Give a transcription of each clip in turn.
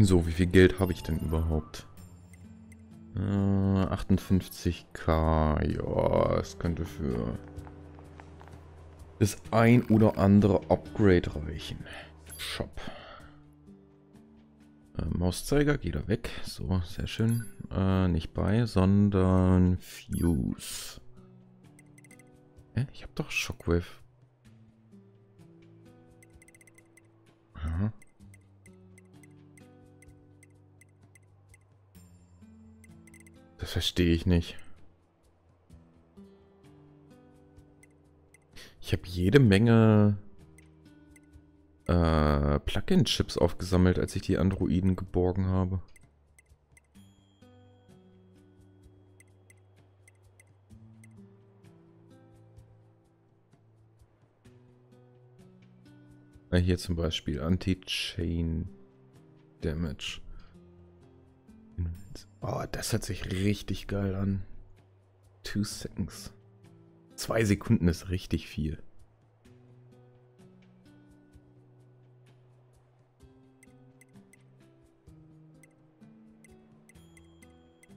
So, wie viel Geld habe ich denn überhaupt? Äh, 58k. Ja, es könnte für das ein oder andere Upgrade reichen. Shop. Äh, Mauszeiger, geht er weg. So, sehr schön. Äh, nicht bei, sondern Fuse. Hä? Ich habe doch Shockwave. Aha. Das verstehe ich nicht. Ich habe jede Menge äh, Plugin-Chips aufgesammelt, als ich die Androiden geborgen habe. Hier zum Beispiel Anti-Chain Damage. Oh, das hört sich richtig geil an. Two Seconds. Zwei Sekunden ist richtig viel.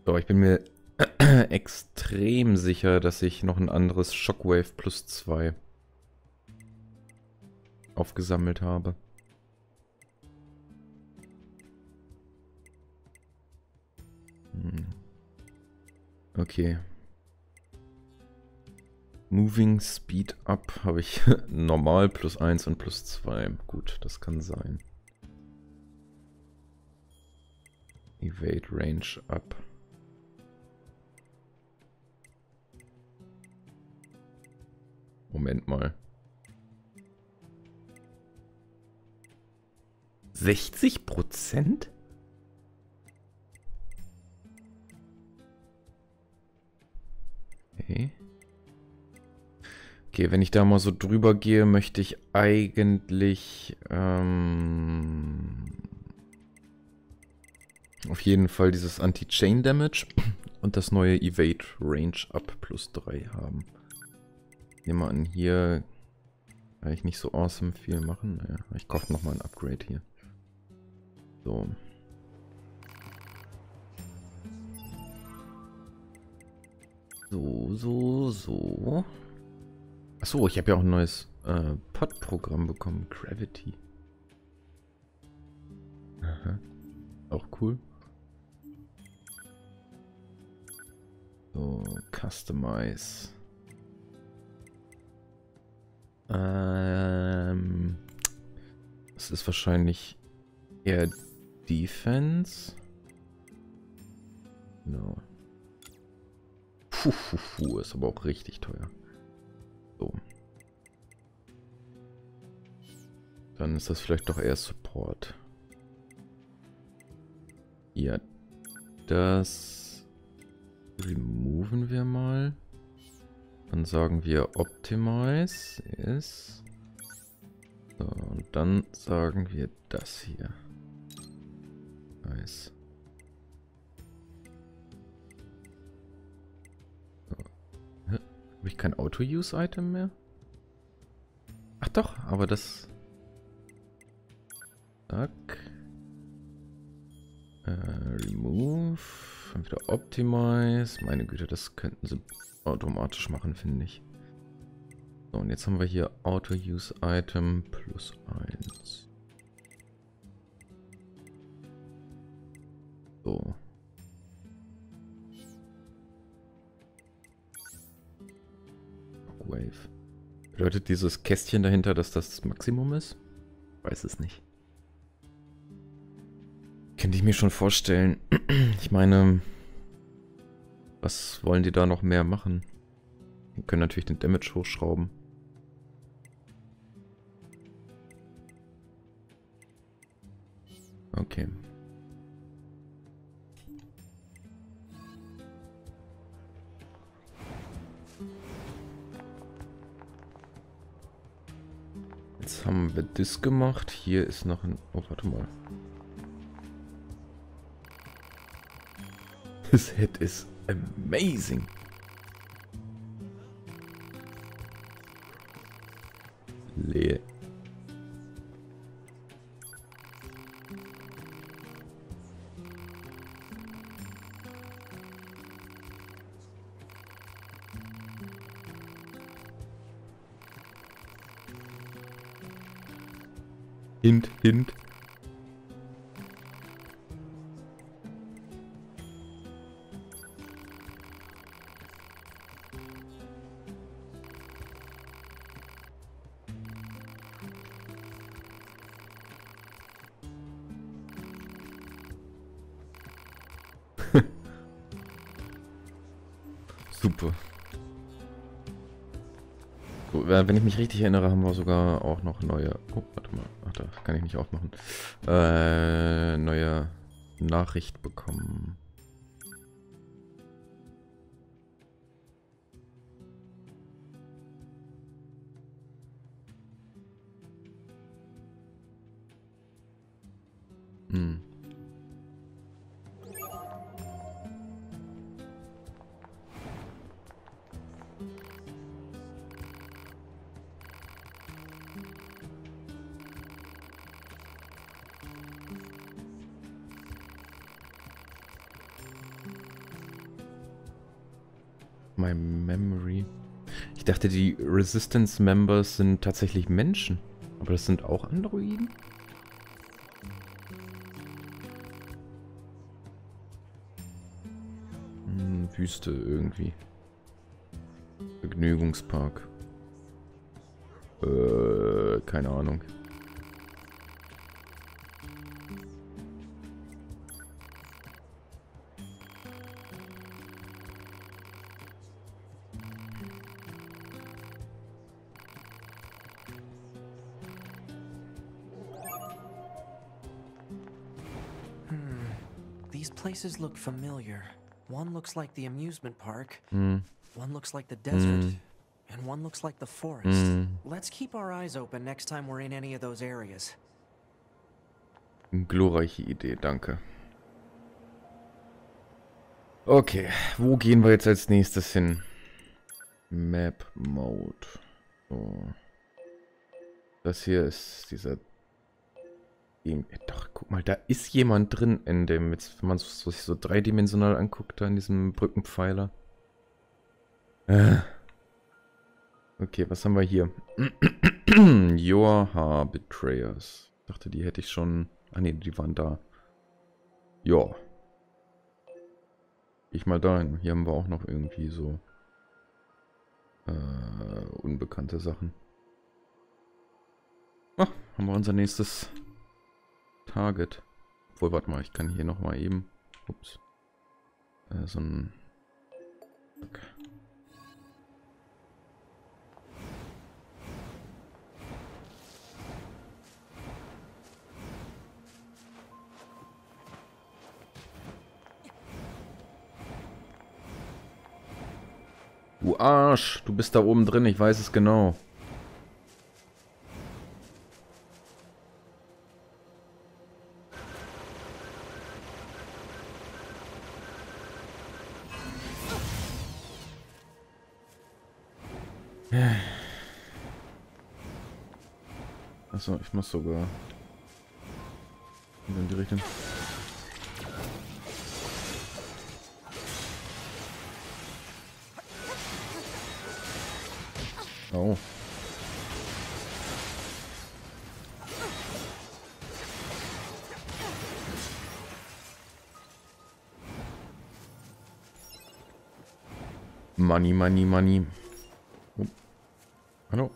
So, ich bin mir extrem sicher, dass ich noch ein anderes Shockwave plus 2 aufgesammelt habe. Okay. Moving Speed Up habe ich normal plus 1 und plus 2. Gut, das kann sein. Evade Range Up. Moment mal. 60 Prozent? Okay, wenn ich da mal so drüber gehe, möchte ich eigentlich ähm, auf jeden Fall dieses Anti-Chain Damage und das neue Evade Range Up plus 3 haben. Nehmen wir an, hier kann ich nicht so awesome viel machen. Naja, ich kaufe nochmal ein Upgrade hier. So. So, so, so. Achso, ich habe ja auch ein neues äh, Pod-Programm bekommen. Gravity. Aha. Auch cool. So, Customize. Ähm, das ist wahrscheinlich eher Defense. No. Puh, puh, puh, ist aber auch richtig teuer. So. Dann ist das vielleicht doch eher Support. Ja, das removen wir mal. Dann sagen wir Optimize ist. So, und dann sagen wir das hier. Nice. Habe ich kein Auto-Use-Item mehr? Ach doch, aber das... Zack. Äh, remove. Wieder Optimize. Meine Güte, das könnten sie automatisch machen, finde ich. So, und jetzt haben wir hier Auto-Use-Item plus 1. So. Bedeutet dieses Kästchen dahinter, dass das das Maximum ist? Weiß es nicht. Könnte ich mir schon vorstellen. Ich meine, was wollen die da noch mehr machen? Die können natürlich den Damage hochschrauben. Okay. Haben wir das gemacht. Hier ist noch ein... Oh, warte mal. Das Head ist amazing. Hint, hint. So, wenn ich mich richtig erinnere, haben wir sogar auch noch neue... Oh, warte mal. Ach, da kann ich nicht aufmachen. Äh, neue Nachricht bekommen. Hm. My memory. Ich dachte, die Resistance Members sind tatsächlich Menschen. Aber das sind auch Androiden? Hm, Wüste irgendwie. Vergnügungspark. Äh, keine Ahnung. These places look familiar. One looks like the amusement park, Hm. one looks like the desert, hmm. and one looks like the forest. Hm. Let's keep our eyes open next time we're in any of those areas. Glorreiche Idee, danke. Okay, wo gehen wir jetzt als nächstes hin? Map Mode. So. Das hier ist dieser... Dem- Doch, guck mal, da ist jemand drin in dem, jetzt, wenn man es sich so dreidimensional anguckt, da in diesem Brückenpfeiler. Äh. Okay, was haben wir hier? Heart Betrayers. Ich dachte, die hätte ich schon... Ah ne, die waren da. Ja. Ich mal dahin. Hier haben wir auch noch irgendwie so äh, unbekannte Sachen. Ah, haben wir unser nächstes Target. Obwohl, warte mal, ich kann hier nochmal eben. Ups. Äh, so ein. Okay. Du Arsch, du bist da oben drin, ich weiß es genau. Muss sogar in die Richtung. Oh. Money, money, money. Oh. Hallo.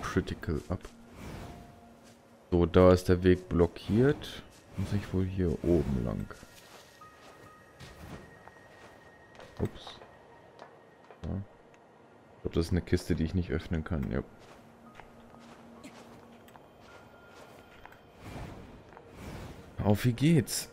Critical up. So, da ist der Weg blockiert. Muss ich wohl hier oben lang. Ups. Ja. Ich glaube, das ist eine Kiste, die ich nicht öffnen kann. Ja. Auf wie geht's?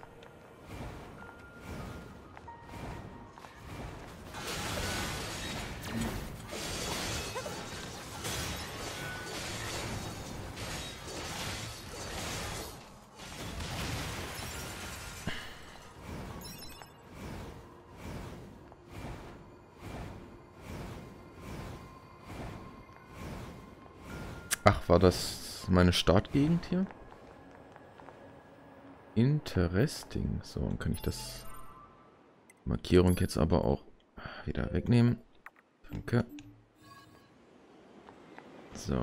War das meine Startgegend hier? Interesting. So, dann kann ich das Markierung jetzt aber auch wieder wegnehmen. Danke. So.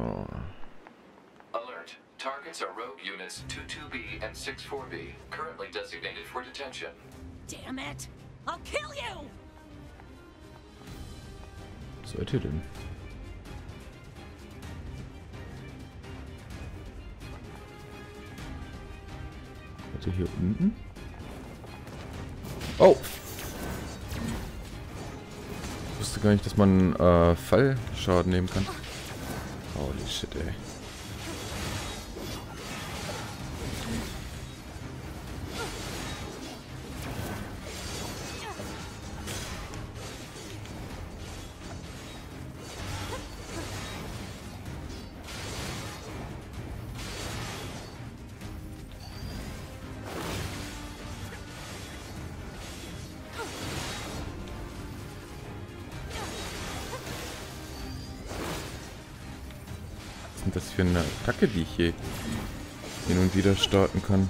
Alert. Targets are rogue units 22B and 64B, currently designated for detention. Damn it! I'll kill you! Was seid ihr denn? Warte, hier unten? Oh! Ich wusste gar nicht, dass man äh, Fallschaden nehmen kann. Holy shit, ey. Denn das für eine Attacke, die ich hier hin und wieder starten kann?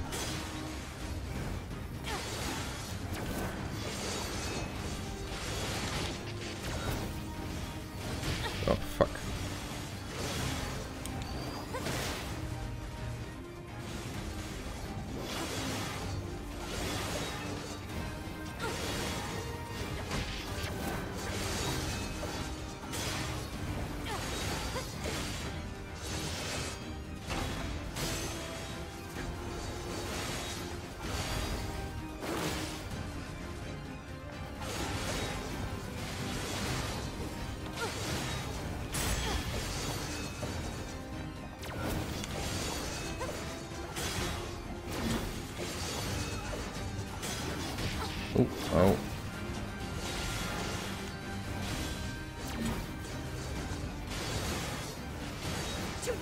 Oh, oh.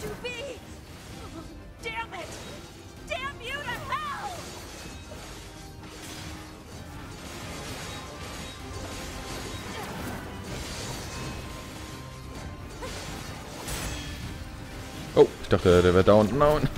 to hell! Oh, ich dachte, der wäre down. Nein.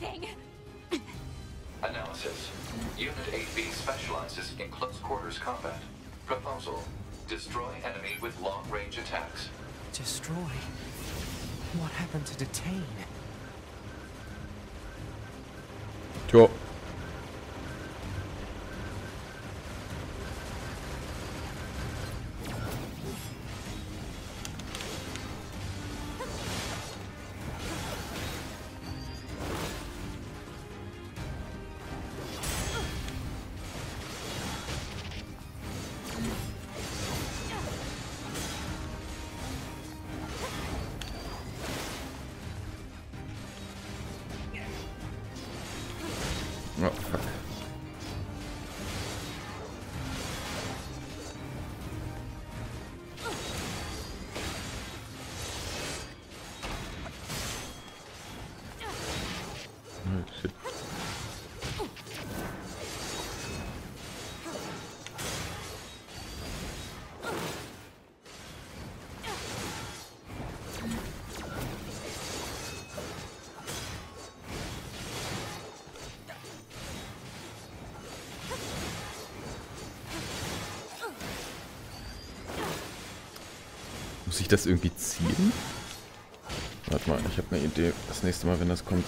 Know anything! Analysis. Unit 8B specializes in close quarters combat. Proposal. Destroy enemy with long-range attacks. Destroy. What happened to detain? Tja. Muss ich das irgendwie ziehen? Warte mal, ich habe eine Idee. Das nächste Mal, wenn das kommt.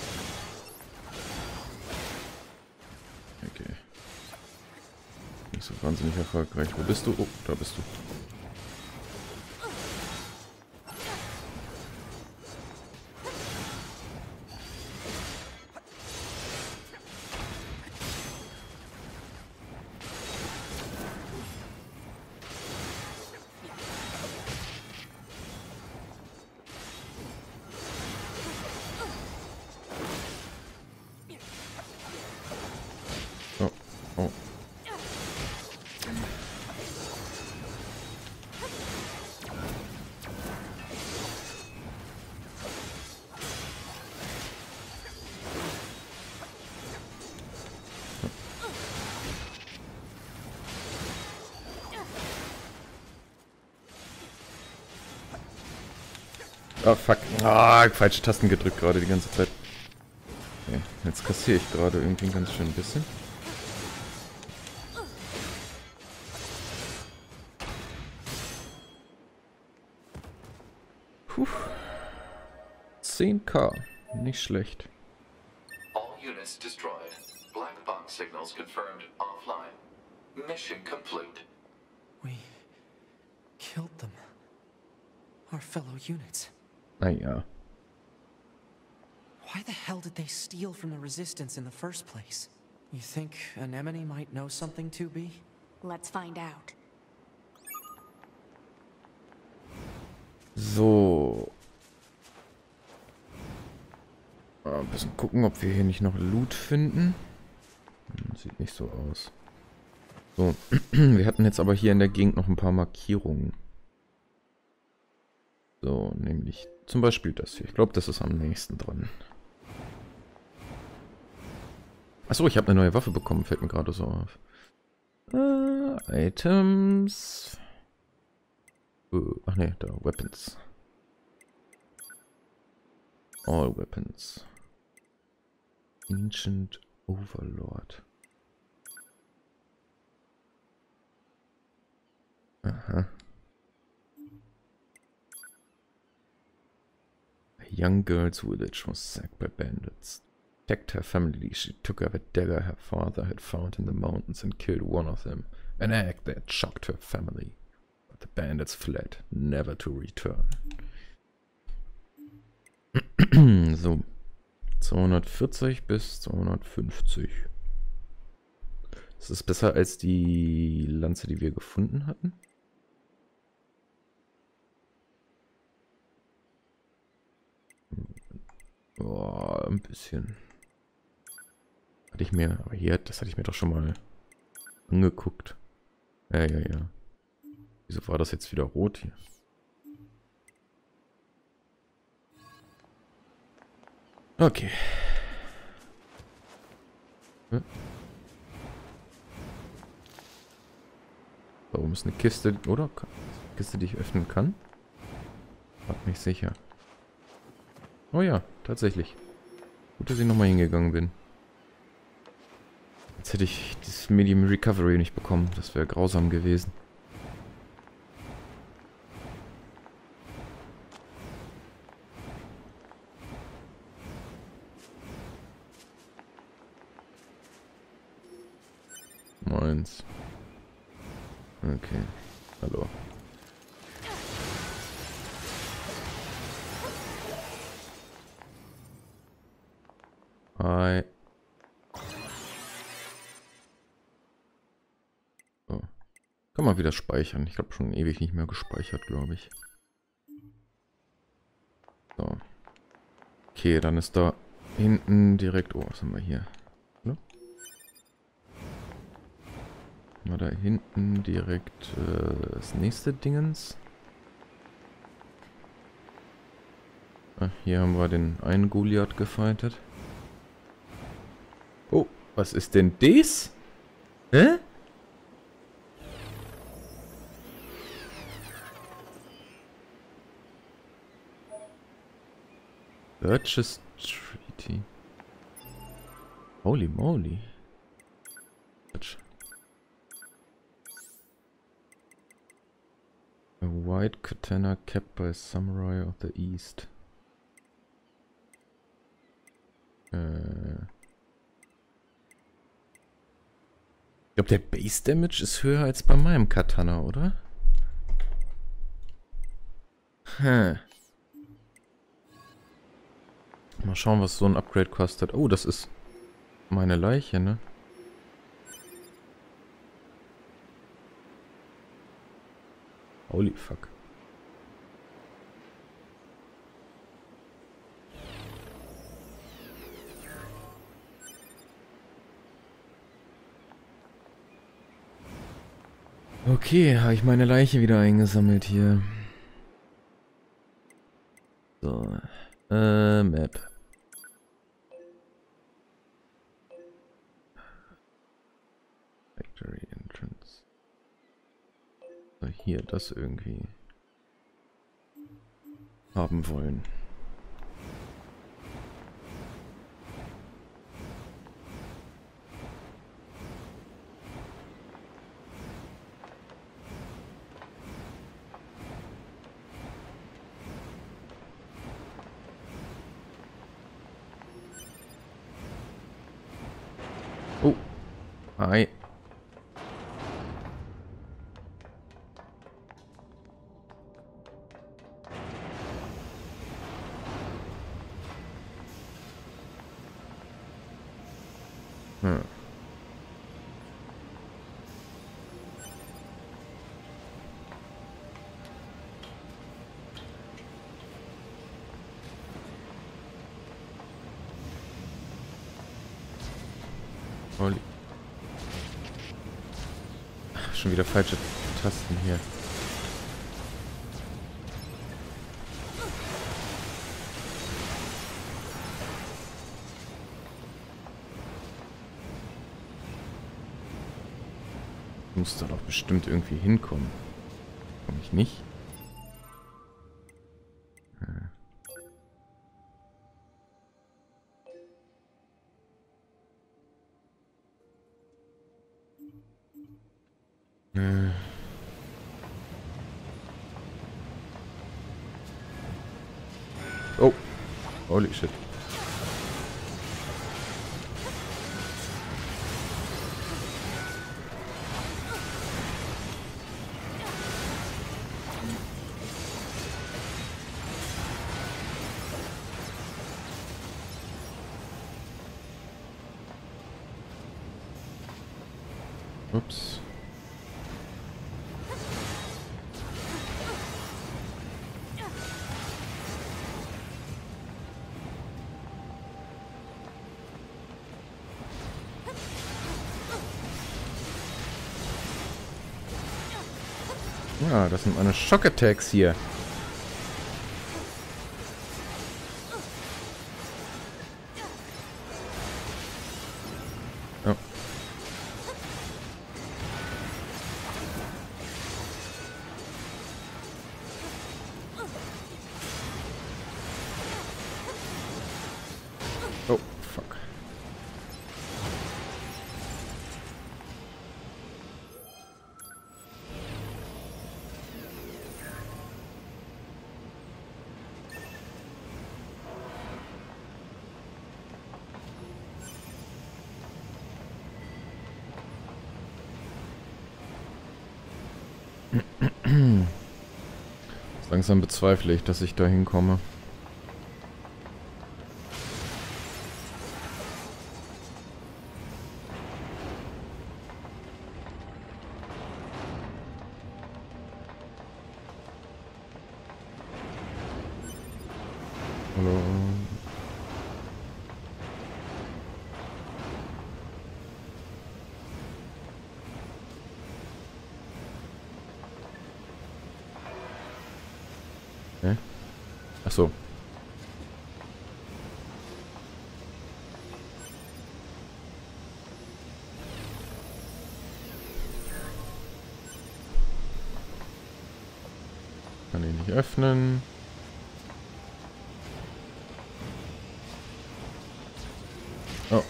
Wahnsinnig erfolgreich. Wo bist du? Oh, da bist du. Ah, fuck. Ah, falsche Tasten gedrückt gerade die ganze Zeit. Okay, jetzt kassiere ich gerade irgendwie ganz schön ein bisschen. Puh. 10k. Nicht schlecht. They steal from the Resistance in the first place? You think Anemone might know something, 2B? Let's find out. So. Mal ein bisschen gucken, ob wir hier nicht noch Loot finden. Hm, Sieht nicht so aus. So, wir hatten jetzt aber hier in der Gegend noch ein paar Markierungen. So, nämlich zum Beispiel das hier. Ich glaube, das ist am nächsten dran. Achso, ich habe eine neue Waffe bekommen, fällt mir gerade so auf. Äh, Items. Äh, ach nee, da, Weapons. All Weapons. Ancient Overlord. Aha. A young girl's village was sacked by bandits. Attacked her family, she took up a dagger her father had found in the mountains and killed one of them. An act that shocked her family. But the bandits fled, never to return. so. 240 bis 250. Das ist besser als die Lanze, die wir gefunden hatten. Boah, ein bisschen. Hatte ich mir, aber hier, das hatte ich mir doch schon mal angeguckt. Ja, ja, ja. Wieso war das jetzt wieder rot hier? Okay. Hm? Warum ist eine Kiste, oder? Kiste, die ich öffnen kann? War nicht sicher. Oh ja, tatsächlich. Gut, dass ich nochmal hingegangen bin. Jetzt hätte ich dieses Medium Recovery nicht bekommen. Das wäre grausam gewesen. Wieder speichern. Ich habe schon ewig nicht mehr gespeichert, glaube ich. So. Okay, dann ist da hinten direkt... Oh, was haben wir hier? Ne? Mal da hinten direkt äh, das nächste Dingens. Ah, hier haben wir den einen Goliath gefightet. Oh, was ist denn das? Hä? Purchase Treaty. Holy moly. A white katana kept by a samurai of the east. Äh. Ich glaube, der Base Damage ist höher als bei meinem Katana, oder? Hm. Mal schauen, was so ein Upgrade kostet. Oh, das ist meine Leiche, ne? Holy fuck. Okay, habe ich meine Leiche wieder eingesammelt hier. So. Äh, Map. Hier, das irgendwie. haben wollen. Hm. Schon wieder falsche Tasten hier. Muss da doch bestimmt irgendwie hinkommen. Komm ich nicht? Ja, das sind meine Schockattacks hier. Langsam bezweifle ich, dass ich da hinkomme. Nicht öffnen. Oh.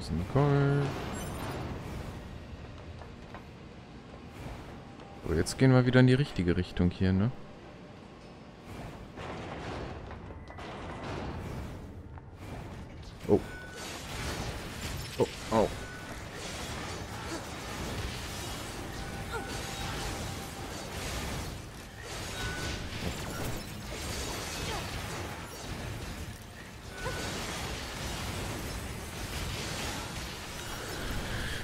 Tausend Gold. So, jetzt gehen wir wieder in die richtige Richtung hier, ne?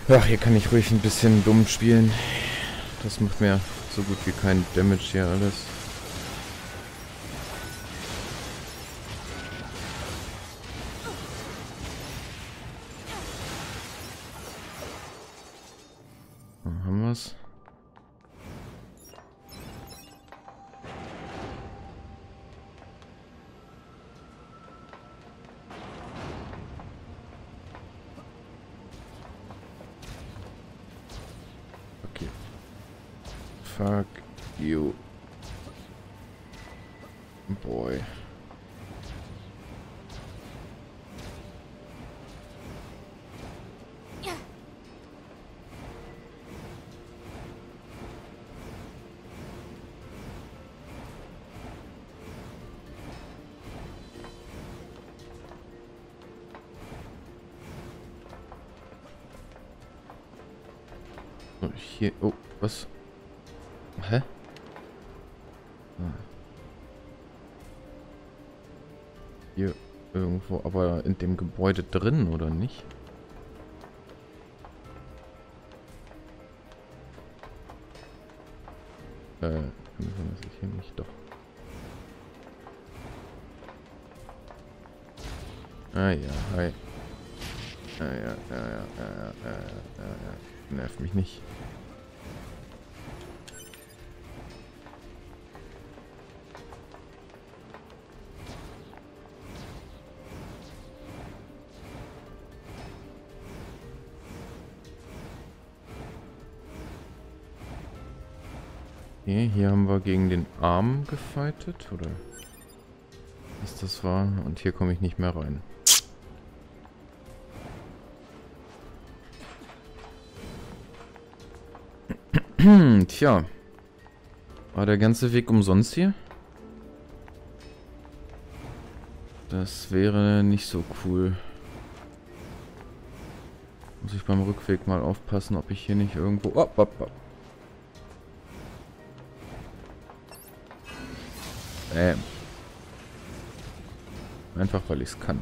Ach, hier kann ich ruhig ein bisschen dumm spielen. Das macht mir so gut wie keinen Damage hier alles. hier... Oh, was? Hä? Ah. Hier irgendwo, aber in dem Gebäude drin, oder nicht? Äh, kann das hier nicht, doch. Ah ja, hi. Ah ja, ja, ja, ja, ja, ja, ja, ja. Nerv mich nicht. Wir gegen den Arm gefightet, oder? Was das war. Und hier komme ich nicht mehr rein. Tja. War der ganze Weg umsonst hier? Das wäre nicht so cool. Muss ich beim Rückweg mal aufpassen, ob ich hier nicht irgendwo... Oh, oh, oh. Ähm. Einfach weil ich es kann.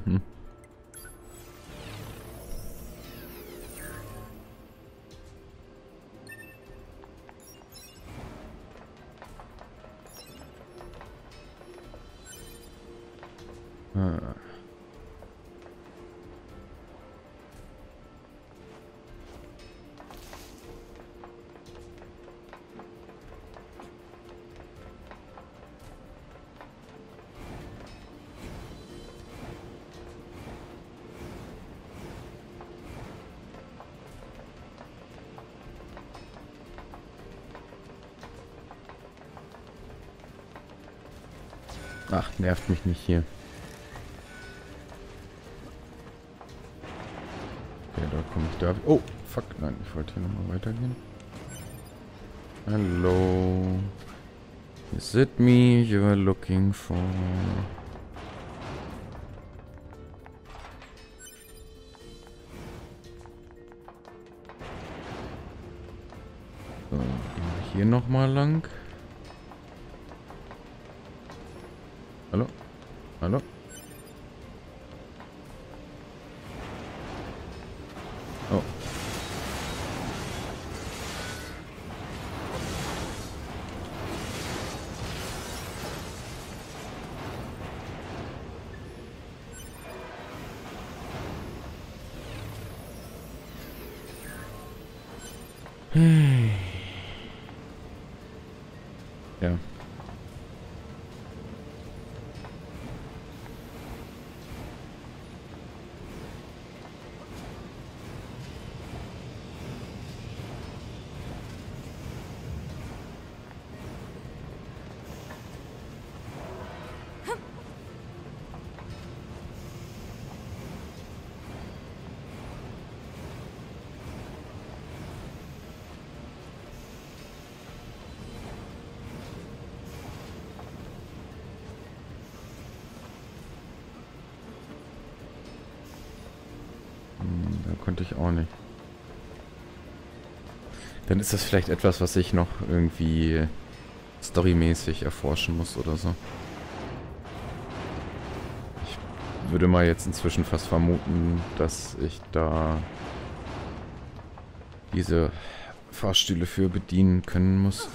Mm-hmm. Ach, nervt mich nicht hier. Okay, da komme ich da. Oh, fuck. Nein, ich wollte hier nochmal weitergehen. Hallo. Is it me you're looking for? So, gehen wir hier nochmal lang. Aló. Aló. Konnte ich auch nicht. Dann ist das vielleicht etwas, was ich noch irgendwie storymäßig erforschen muss oder so. Ich würde mal jetzt inzwischen fast vermuten, dass ich da diese Fahrstühle für bedienen können muss.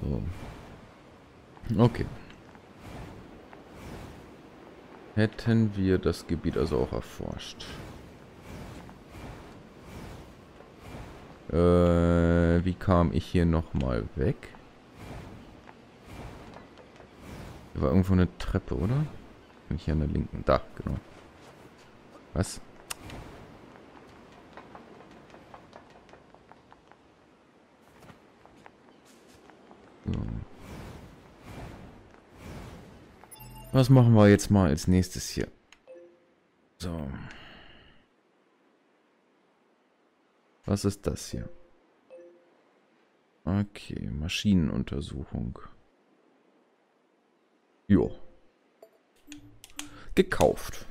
So. Okay. Hätten wir das Gebiet also auch erforscht. Äh, wie kam ich hier nochmal weg? Hier war irgendwo eine Treppe, oder? Bin ich hier an der linken? Da, genau. Was? So. Was machen wir jetzt mal als nächstes hier? So. Was ist das hier? Okay, Maschinenuntersuchung. Jo. Gekauft.